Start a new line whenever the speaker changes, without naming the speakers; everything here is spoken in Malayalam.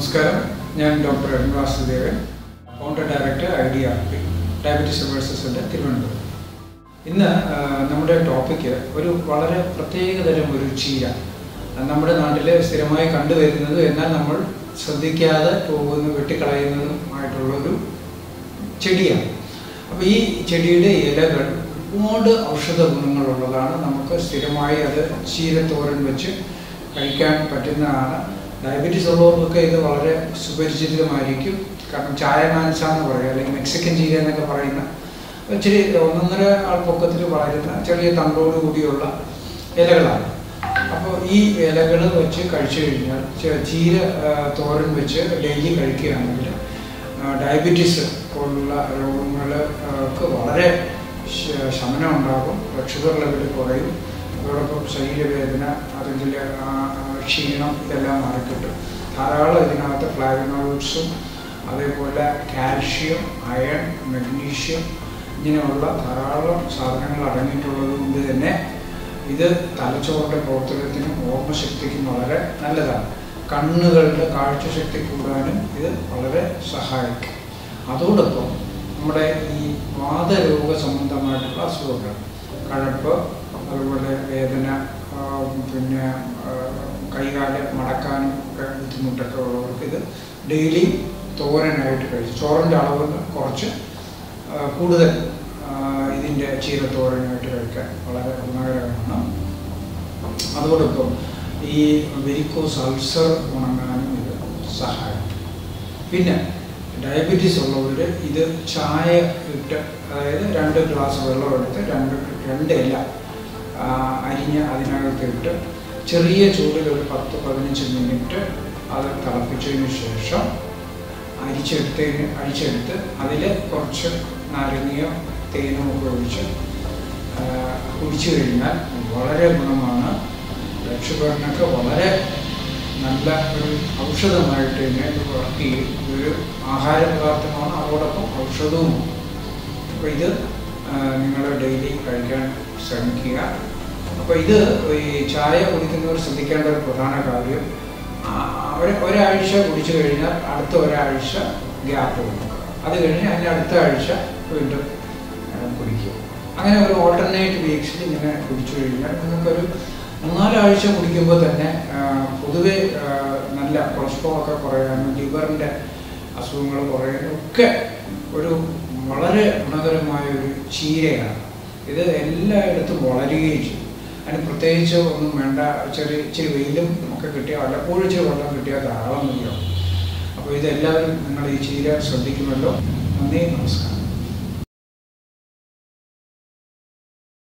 നമസ്കാരം. ഞാൻ doctor Arun Vasudevan founder director I D R P diabetes റിവേഴ്സസിന്റെ Thiruvananthapuram. ഇന്ന് നമ്മുടെ ടോപ്പിക്ക് ഒരു വളരെ പ്രത്യേകതരം ഒരു ചീര. നമ്മുടെ നാട്ടിൽ സ്ഥിരമായി കണ്ടുവരുന്നത് എന്നാൽ നമ്മൾ ശ്രദ്ധിക്കാതെ പോകുന്ന വെട്ടിക്കളയുന്നതുമായിട്ടുള്ള ഒരു ചെടിയാണ്. അപ്പോൾ ഈ ചെടിയുടെ ഇലകൾ ഒരുപാട് ഔഷധ ഗുണങ്ങളുള്ളതാണ്. നമുക്ക് സ്ഥിരമായി അത് ചീരത്തോരൻ വെച്ച് കഴിക്കാൻ പറ്റുന്നതാണ്. ഡയബറ്റീസ് ഉള്ളവർക്കൊക്കെ ഇത് വളരെ സുപരിചിതമായിരിക്കും. കാരണം ചായ മാൻസ എന്ന് പറയുക അല്ലെങ്കിൽ മെക്സിക്കൻ ചീര എന്നൊക്കെ പറയുന്ന ഇച്ചിരി ഒന്നൊന്നര ആൾ പൊക്കത്തിൽ വളരുന്ന ചെറിയ തണ്ടോട് കൂടിയുള്ള ഇലകളാണ്. അപ്പോൾ ഈ ഇലകൾ വെച്ച് കഴിച്ചു കഴിഞ്ഞാൽ ചീര തോരൻ വെച്ച് ഡെയിലി കഴിക്കുകയാണെങ്കിൽ ഡയബറ്റീസ് പോലുള്ള രോഗങ്ങൾക്ക് വളരെ ശമനം ഉണ്ടാകും ഷുഗർ ലെവൽ കുറയും. അതോടൊപ്പം ശരീരവേദന അതിന്റെ ക്ഷീണം ഇതെല്ലാം മാറിക്കിട്ടും. ധാരാളം ഇതിനകത്ത് ഫ്ലാവിനോയിഡ്സും അതേപോലെ കാൽഷ്യം അയൺ മഗ്നീഷ്യം ഇങ്ങനെയുള്ള ധാരാളം സാധനങ്ങൾ അടങ്ങിയിട്ടുള്ളത് കൊണ്ട് തന്നെ ഇത് തലച്ചോറിന്റെ പ്രവർത്തനത്തിനും ഓർമ്മശക്തിക്കും വളരെ നല്ലതാണ്. കണ്ണുകളുടെ കാഴ്ചശക്തി കൂടാനും ഇത് വളരെ സഹായിക്കും. അതോടൊപ്പം നമ്മുടെ ഈ വാതരോഗ സംബന്ധമായിട്ടുള്ള അസുഖങ്ങൾ കഴപ്പ് അതുപോലെ വേദന പിന്നെ കൈകാൽ മടക്കാനും ഒക്കെ ബുദ്ധിമുട്ടൊക്കെ ഉള്ളവർക്ക് ഇത് ഡെയിലി തോരനായിട്ട് കഴിച്ചു ചോറിന്റെ അളവ് കുറച്ച് കൂടുതൽ ഇതിന്റെ ചീര ചീരത്തോരനായിട്ട് കഴിക്കാൻ വളരെ ഗുണകരമാണ്. അതോടൊപ്പം ഈ വെരിക്കോസ് അൾസർ ഉണങ്ങാനും ഇത് സഹായിക്കും. പിന്നെ ഡയബറ്റീസ് ഉള്ളവർ ഇത് ചായ ഇട്ട് അതായത് രണ്ട് ഗ്ലാസ് വെള്ളം എടുത്ത് രണ്ട് രണ്ട് അരിഞ്ഞ് അതിനകത്തിട്ട് ചെറിയ ചൂടിൽ ഒരു പത്ത് പതിനഞ്ച് മിനിറ്റ് അത് തിളപ്പിച്ചതിന് ശേഷം അരിച്ചെടുത്തതിന് അരിച്ചെടുത്ത് അതിൽ കുറച്ച് നാരങ്ങയോ തേനോ ഒക്കെ ഒഴിച്ച് കുടിച്ചു കഴിഞ്ഞാൽ വളരെ ഗുണമാണ്. ബ്ലഡ് വളരെ നല്ല ഒരു ഔഷധമായിട്ട് തന്നെ വർക്ക് ചെയ്യും ഇതൊരു ആഹാര പദാർത്ഥമാണ് അതോടൊപ്പം ഔഷധവുമാണ്. അപ്പോൾ ഇത് നിങ്ങൾ ഡെയിലി കഴിക്കാൻ ശ്രമിക്കുക. അപ്പോൾ ഇത് ഈ ചായ കുടിക്കുന്നവർ ശ്രദ്ധിക്കേണ്ട ഒരു പ്രധാന കാര്യം ഒരു ഒരാഴ്ച കുടിച്ചു കഴിഞ്ഞാൽ അടുത്ത ഒരാഴ്ച ഗ്യാപ്പ് കൊടുക്കുക അത് കഴിഞ്ഞ് അതിന്റെ അടുത്ത ആഴ്ച വീണ്ടും കുടിക്കുക അങ്ങനെ ഒരു ഓൾട്ടർനേറ്റ് വീക്സിൽ ഇങ്ങനെ കുടിച്ചു കഴിഞ്ഞാൽ നിങ്ങൾക്കൊരു മൂന്നാലാഴ്ച കുടിക്കുമ്പോൾ തന്നെ പൊതുവെ നല്ല കൊളസ്ട്രോൾ ഒക്കെ കുറയാനും ലിവറിന്റെ അസുഖങ്ങൾ കുറയാനും ഒക്കെ ഒരു വളരെ ഗുണകരമായ ഒരു ചീരയാണ്. ഇത് എല്ലായിടത്തും വളരുകയും ചെയ്യും. അതിന് പ്രത്യേകിച്ച് ഒന്നും വേണ്ട. ചെറിയ ഇച്ചിരി വെയിലും ഒക്കെ കിട്ടിയാൽ വല്ലപ്പോഴും ഇച്ചിരി വെള്ളം കിട്ടിയാൽ ധാരാളം മതിയാവും അപ്പോൾ ഇതെല്ലാവരും നിങ്ങൾ ഈ ചീര ശ്രദ്ധിക്കുമല്ലോ. നന്ദി നമസ്കാരം.